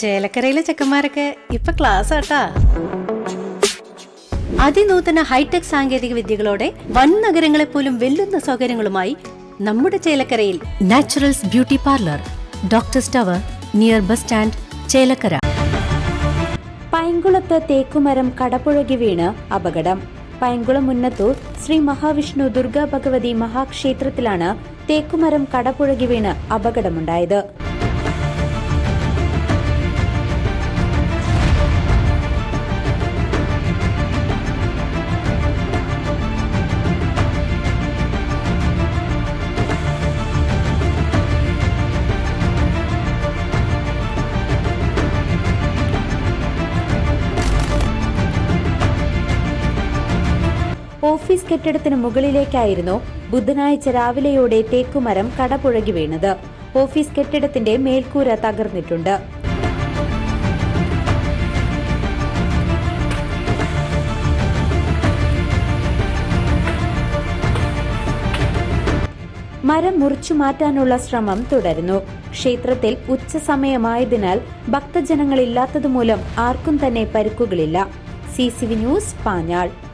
ചേലക്കരയിലെ ചെക്കന്മാരൊക്കെ ഇപ്പൊ ക്ലാസ് ആട്ടാ. അതിനൂതന ഹൈടെക് സാങ്കേതിക വിദ്യകളോടെ വൻ നഗരങ്ങളെ പോലും വെല്ലുന്ന സൗകര്യങ്ങളുമായി നമ്മുടെ ചേലക്കരയിൽ Naturals beauty parlour doctor tower near bus stand Chelakkara. പൈങ്കുളത്ത് തേക്കുമരം കടപുഴകി വീണ് അപകടം. പൈങ്കുളം മുന്നത്തൂർ ശ്രീ മഹാവിഷ്ണു ദുർഗാ ഭഗവതി മഹാക്ഷേത്രത്തിലാണ് തേക്കുമരം കടപുഴകി വീണ് അപകടമുണ്ടായത്. ഓഫീസ് കെട്ടിടത്തിന് മുകളിലേക്കായിരുന്നു ബുധനാഴ്ച രാവിലെയോടെ തേക്കുമരം കടപുഴകി വീണത്. ഓഫീസ് കെട്ടിടത്തിന്റെ മേൽക്കൂര തകർന്നിട്ടുണ്ട്. മരം മുറിച്ചു മാറ്റാനുള്ള ശ്രമം തുടരുന്നു. ക്ഷേത്രത്തിൽ ഉച്ചസമയമായതിനാൽ ഭക്തജനങ്ങളില്ലാത്തതുമൂലം ആർക്കും തന്നെ പരിക്കുകളില്ല. C C V news Panjal.